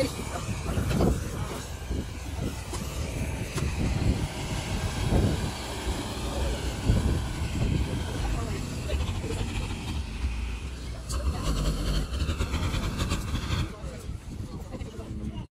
はい。